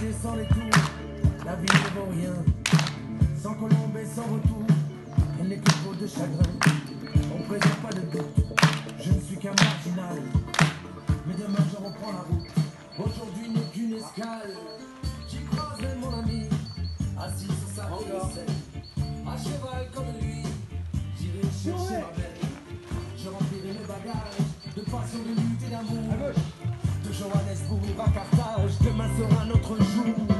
Et sans les tours, la vie ne vaut rien. Sans colombe et sans retour, elle n'est que peau de chagrin. On présente pas de doute, je ne suis qu'un marginal. Mais demain je reprends la route. Aujourd'hui n'est qu'une escale. J'y croiserai mon ami, assis sur sa scène. À cheval comme lui, dimanche, demain sera notre jour.